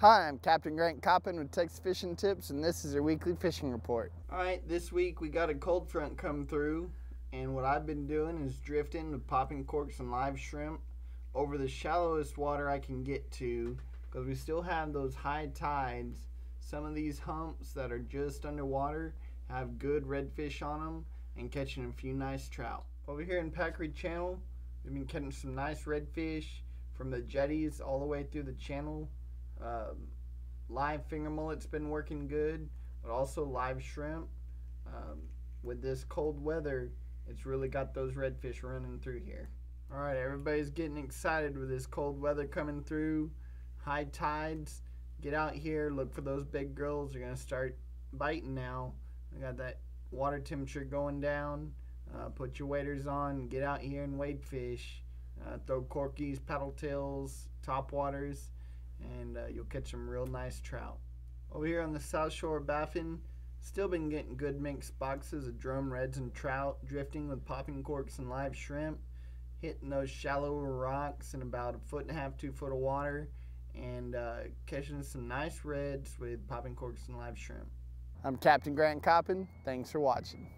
Hi, I'm Captain Grant Coppin with Texas Fishing Tips, and this is your weekly fishing report. All right, this week we got a cold front come through, and what I've been doing is drifting with popping corks and live shrimp over the shallowest water I can get to because we still have those high tides. Some of these humps that are just underwater have good redfish on them and catching a few nice trout. Over here in Packery Channel, we've been catching some nice redfish from the jetties all the way through the channel um, live finger mullet's been working good, but also live shrimp. Um, with this cold weather, it's really got those redfish running through here. All right, everybody's getting excited with this cold weather coming through. High tides. Get out here, look for those big girls. They're gonna start biting now. We got that water temperature going down. Uh, put your waders on. Get out here and wade fish. Uh, throw corkies, paddle tails, top waters and uh, you'll catch some real nice trout. Over here on the south shore Baffin, still been getting good mixed boxes of drum reds and trout, drifting with popping corks and live shrimp, hitting those shallower rocks in about a foot and a half, two foot of water, and uh, catching some nice reds with popping corks and live shrimp. I'm Captain Grant Coppin. Thanks for watching.